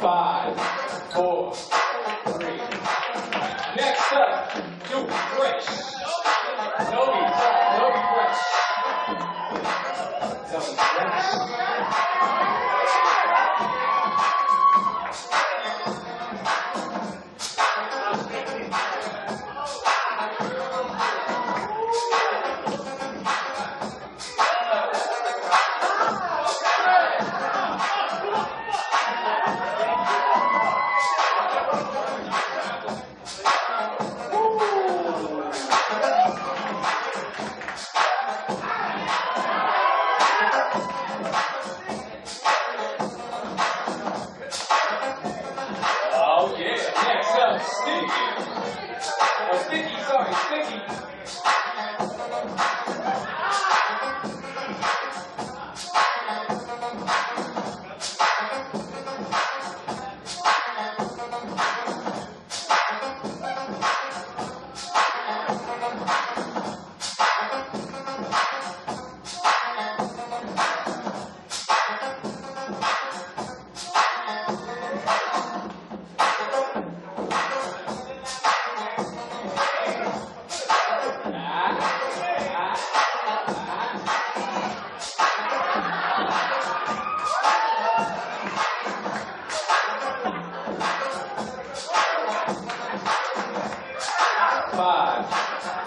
Five, four, three. Next up, do fresh. Yes.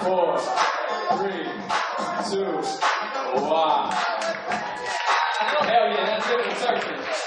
Four, three, two, one. Hell yeah, that's it for turfing.